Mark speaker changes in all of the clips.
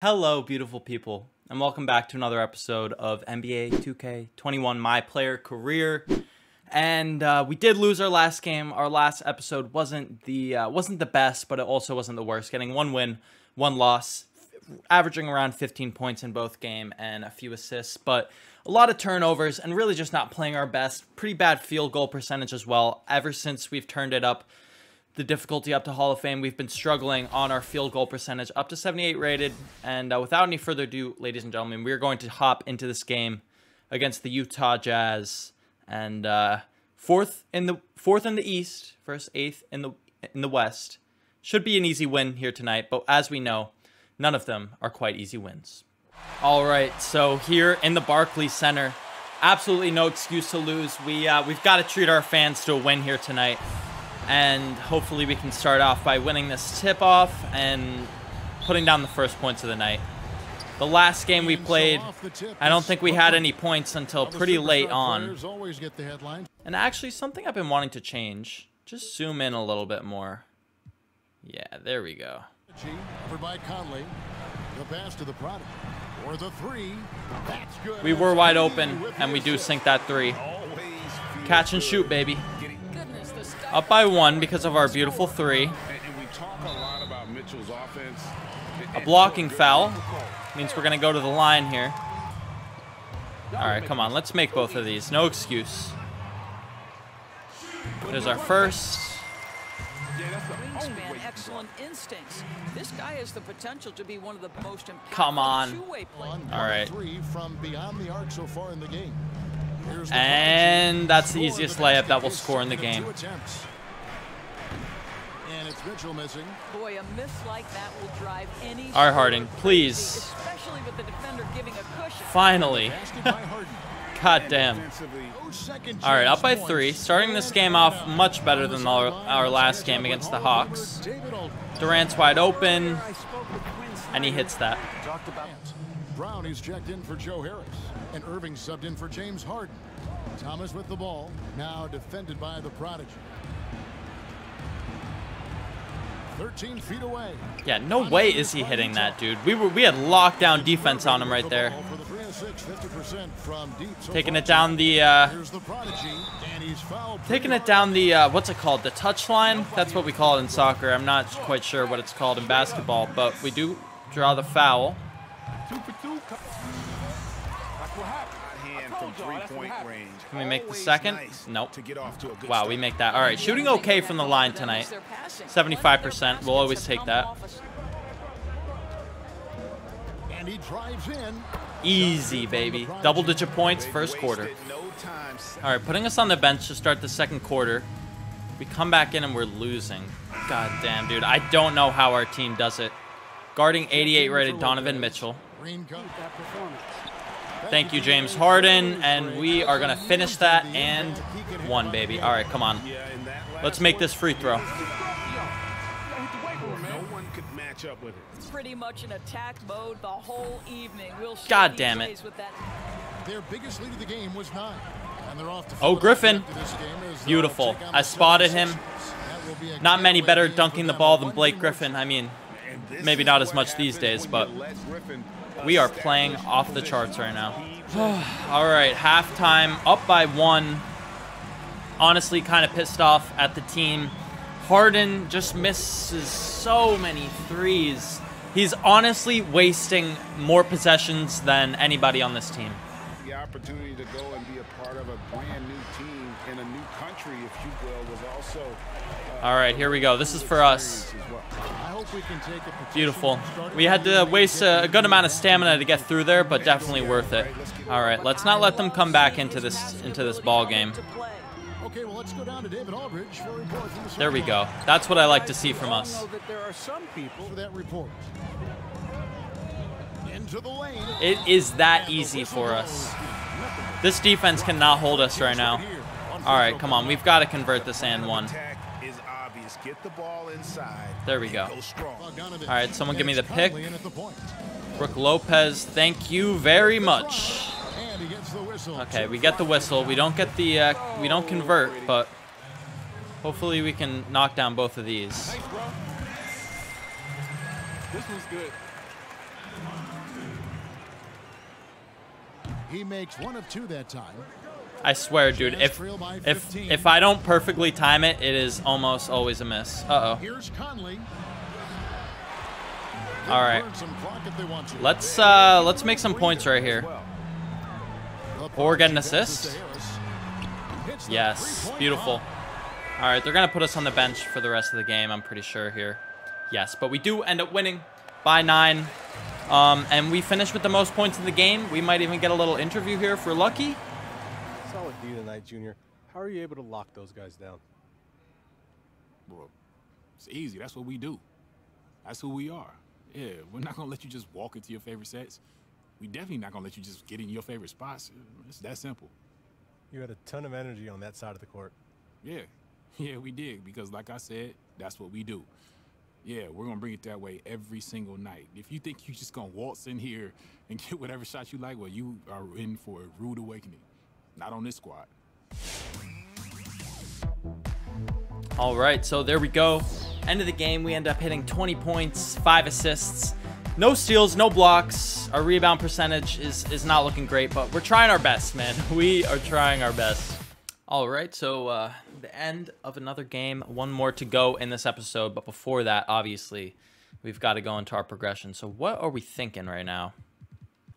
Speaker 1: Hello, beautiful people, and welcome back to another episode of NBA 2K21 My Player Career. And uh, we did lose our last game. Our last episode wasn't the uh, wasn't the best, but it also wasn't the worst. Getting one win, one loss, averaging around 15 points in both game and a few assists, but a lot of turnovers and really just not playing our best. Pretty bad field goal percentage as well. Ever since we've turned it up the difficulty up to Hall of Fame. We've been struggling on our field goal percentage up to 78 rated. And uh, without any further ado, ladies and gentlemen, we're going to hop into this game against the Utah Jazz and uh, fourth in the fourth in the East, first eighth in the in the West. Should be an easy win here tonight, but as we know, none of them are quite easy wins. All right, so here in the Barclays Center, absolutely no excuse to lose. We uh, we've got to treat our fans to a win here tonight and hopefully we can start off by winning this tip-off and putting down the first points of the night. The last game we played, I don't think we had any points until pretty late on. And actually, something I've been wanting to change. Just zoom in a little bit more. Yeah, there we go. We were wide open, and we do sink that three. Catch and shoot, baby. Up by one because of our beautiful three. A blocking foul. Means we're going to go to the line here. Alright, come on. Let's make both of these. No excuse. There's our first. excellent instincts. This guy has the potential to be one of the most Come on. All right. And that's the easiest layup that will score in the game. And it's Mitchell missing. Boy, a miss like that will drive any All right, Harden, please. Finally. God damn. All right, up by three. Starting this game off much better than our, our last game against the Hawks. Durant's wide open, and he hits that. Brown is checked in for Joe Harris, and Irving subbed in for James Harden. Thomas with the ball, now defended by the Prodigy. 13 feet away. Yeah, no way is he hitting that, dude. We were we had lockdown defense on him right there. Taking it down the uh, taking it down the uh, what's it called? The touch line. That's what we call it in soccer. I'm not quite sure what it's called in basketball, but we do draw the foul. Can we make the second? Nope. Wow, we make that. All right, shooting okay from the line tonight. 75%. We'll always take that. Easy, baby. Double-digit points, first quarter. All right, putting us on the bench to start the second quarter. We come back in and we're losing. God damn, dude. I don't know how our team does it. Guarding 88 rated Donovan Mitchell. Thank you, James Harden. And we are going to finish that and one, baby. All right, come on. Let's make this free throw. Pretty much in attack mode the whole evening. We'll God damn it. Their biggest lead of the game was nine. oh, Griffin. Beautiful. I spotted him. Not many better dunking the ball than Blake Griffin. I mean, maybe not as much these days, but we are playing off the charts right now. All right, halftime, up by one. Honestly, kind of pissed off at the team. Harden just misses so many threes. He's honestly wasting more possessions than anybody on this team. The opportunity to go and be a part of a brand new team in a new country, if you will, was also. Uh, All right, here we go. This is for us. Beautiful. We had to waste a good amount of stamina to get through there, but definitely worth it. All right, let's not let them come back into this into this ball game. There we go. That's what I like to see from us. It is that easy for us. This defense cannot hold us right now. All right, come on. We've got to convert this and one. Get the ball inside. There we go. All right, someone give me the pick. Brook Lopez, thank you very much. Okay, we get the whistle. We don't get the, uh, we don't convert, but hopefully we can knock down both of these. This was good.
Speaker 2: He makes one of two that time.
Speaker 1: I swear, dude, if if if I don't perfectly time it, it is almost always a miss. Uh-oh.
Speaker 2: Here's Conley.
Speaker 1: All right. Let's uh let's make some points right here. Or get an assist. Yes, beautiful. All right, they're gonna put us on the bench for the rest of the game. I'm pretty sure here. Yes, but we do end up winning by nine. Um, and we finish with the most points in the game. We might even get a little interview here if we're lucky.
Speaker 3: Solid D tonight, Junior. How are you able to lock those guys down?
Speaker 4: Well, it's easy. That's what we do. That's who we are. Yeah, we're not gonna let you just walk into your favorite sets. We definitely not gonna let you just get in your favorite spots. It's that simple.
Speaker 3: You had a ton of energy on that side of the court.
Speaker 4: Yeah, yeah, we did because, like I said, that's what we do. Yeah, we're gonna bring it that way every single night. If you think you're just gonna waltz in here and get whatever shot you like, well, you are in for a rude awakening. Not on this squad.
Speaker 1: All right, so there we go. End of the game, we end up hitting 20 points, five assists, no steals, no blocks. Our rebound percentage is is not looking great, but we're trying our best, man. We are trying our best. All right, so uh, the end of another game. One more to go in this episode, but before that, obviously, we've got to go into our progression. So what are we thinking right now?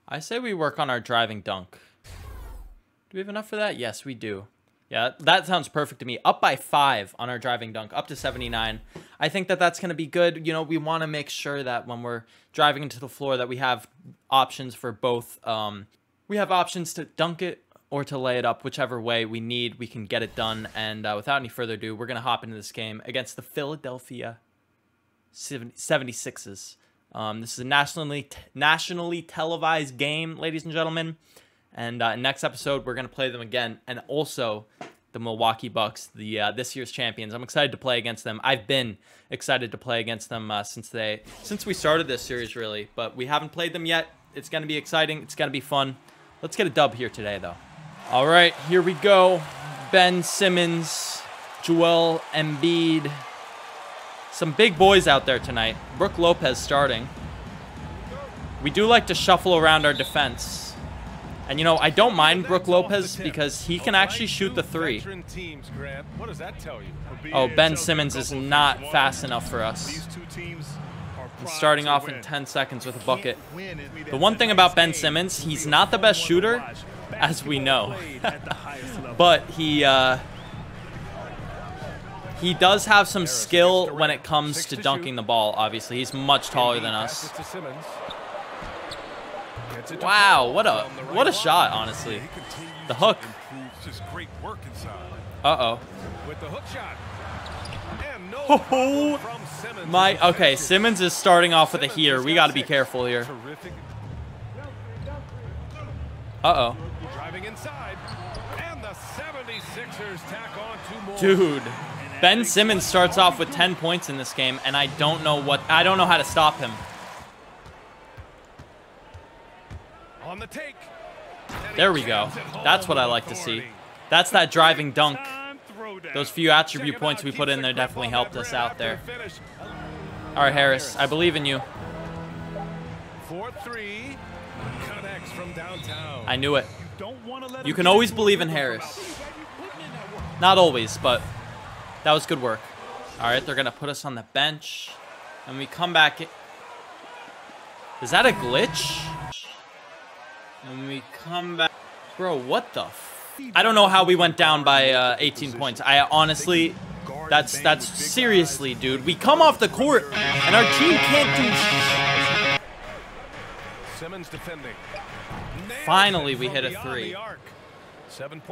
Speaker 1: I say we work on our driving dunk. Do we have enough for that? Yes, we do. Yeah, that sounds perfect to me. Up by five on our driving dunk, up to 79. I think that that's going to be good. You know, we want to make sure that when we're driving into the floor that we have options for both. Um, we have options to dunk it or to lay it up, whichever way we need, we can get it done. And uh, without any further ado, we're going to hop into this game against the Philadelphia 76ers. Um, this is a nationally nationally televised game, ladies and gentlemen. And uh, next episode, we're gonna play them again, and also the Milwaukee Bucks, the uh, this year's champions. I'm excited to play against them. I've been excited to play against them uh, since they since we started this series, really. But we haven't played them yet. It's gonna be exciting. It's gonna be fun. Let's get a dub here today, though. All right, here we go. Ben Simmons, Joel Embiid. Some big boys out there tonight. Brook Lopez starting. We do like to shuffle around our defense. And you know, I don't mind Brook Lopez because he can actually shoot the three. Oh, Ben Simmons is not fast enough for us. starting off in 10 seconds with a bucket. The one thing about Ben Simmons, he's not the best shooter, as we know. but he uh, he does have some skill when it comes to dunking the ball, obviously. He's much taller than us. Wow, what a what a shot, honestly. The hook. Uh-oh. Oh, my, okay, Simmons is starting off with a heater. We got to be careful here. Uh-oh. Dude, Ben Simmons starts off with 10 points in this game, and I don't know what, I don't know how to stop him. on the take. There we go. That's what I like to see. That's that driving dunk. Those few attribute points we put in there definitely helped us out there. All right, Harris, I believe in you. Four three connects from downtown. I knew it. You can always believe in Harris. Not always, but that was good work. All right, they're going to put us on the bench. And we come back. Is that a glitch? And we come back. Bro, what the I don't know how we went down by uh, 18 points. I honestly, that's that's seriously, dude. We come off the court and our team can't do. Simmons defending. Finally, we hit a three.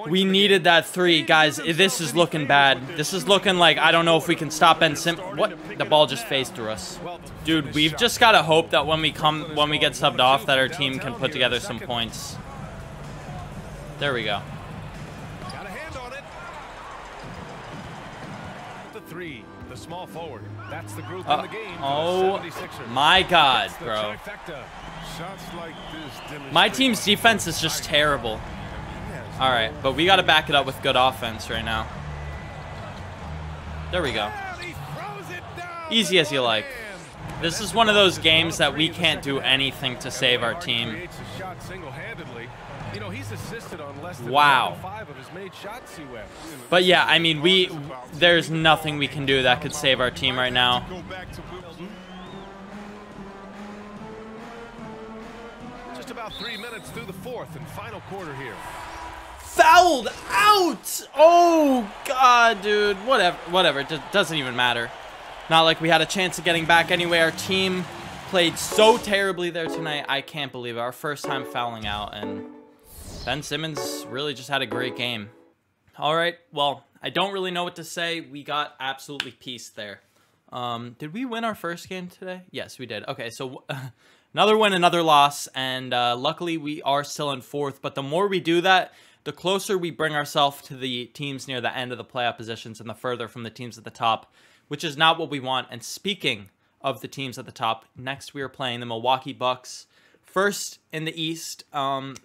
Speaker 1: We needed that three, guys. This is looking bad. This is looking like I don't know if we can stop Ben Sim. What? The ball just phased through us, dude. We've just got to hope that when we come, when we get subbed off, that our team can put together some points. There we go. Got a hand on it. The three, the small forward. That's the group uh, in the game. Oh my God, bro. My team's defense is just terrible. All right, but we got to back it up with good offense right now. There we go. Easy as you like. This is one of those games that we can't do anything to save our team.
Speaker 3: Creates a shot single-handedly. You know, he's assisted on less than
Speaker 1: Wow.
Speaker 3: five of his made shots, C-Webb.
Speaker 1: But yeah, I mean, we there's nothing we can do that could save our team right now.
Speaker 3: About three minutes through the fourth and final quarter here.
Speaker 1: Fouled out! Oh god, dude. Whatever, whatever. It doesn't even matter. Not like we had a chance of getting back anyway. Our team played so terribly there tonight. I can't believe it. Our first time fouling out, and Ben Simmons really just had a great game. All right, well, I don't really know what to say. We got absolutely pieced there. Um, did we win our first game today? Yes, we did. Okay, so another win, another loss, and uh, luckily we are still in fourth. But the more we do that, the closer we bring ourselves to the teams near the end of the playoff positions and the further from the teams at the top, which is not what we want. And speaking of the teams at the top, next we are playing the Milwaukee Bucks. First in the East, um,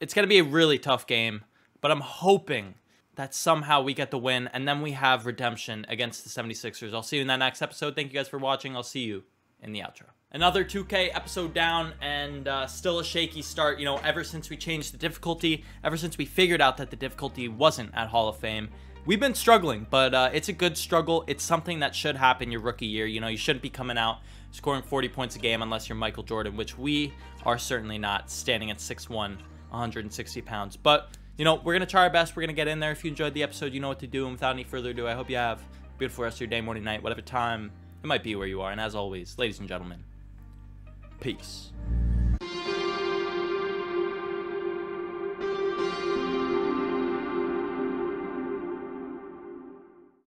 Speaker 1: it's going to be a really tough game, but I'm hoping that somehow we get the win and then we have redemption against the 76ers. I'll see you in that next episode. Thank you guys for watching. I'll see you in the outro. Another 2K episode down and uh, still a shaky start. You know, ever since we changed the difficulty, ever since we figured out that the difficulty wasn't at Hall of Fame, we've been struggling, but uh, it's a good struggle. It's something that should happen your rookie year. You know, you shouldn't be coming out scoring 40 points a game unless you're Michael Jordan, which we are certainly not, standing at 6'1", 160 pounds. But, you know, we're going to try our best. We're going to get in there. If you enjoyed the episode, you know what to do. And without any further ado, I hope you have a beautiful rest of your day, morning, night, whatever time it might be where you are. And as always, ladies and gentlemen, peace.